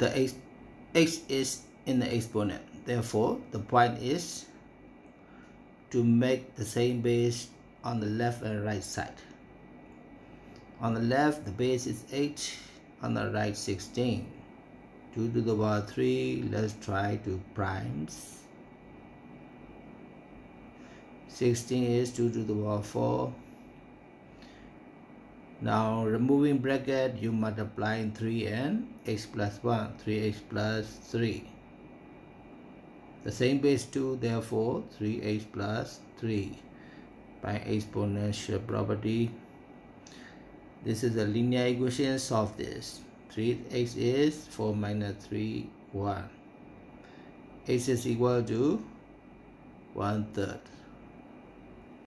the x, x is in the exponent. Therefore, the point is to make the same base on the left and right side. On the left, the base is 8, on the right 16. 2 to the power 3, let's try to primes. 16 is 2 to the power 4. Now removing bracket, you multiply in 3 and x plus 1, 3x plus 3. The same base 2, therefore 3x plus 3 by exponential property. This is a linear equation, solve this. 3x is 4 minus 3, 1. x is equal to 1 third.